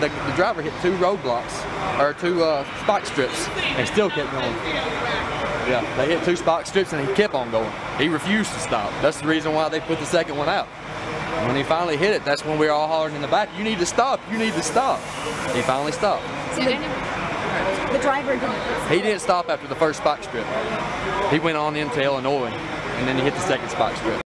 the, the driver hit two roadblocks or two uh, spike strips and still kept going. Yeah, they hit two spike strips and he kept on going. He refused to stop. That's the reason why they put the second one out. When he finally hit it, that's when we were all hollering in the back, you need to stop, you need to stop. He finally stopped. So the, the driver didn't. He didn't stop after the first spike strip. He went on into Illinois and then he hit the second spike strip.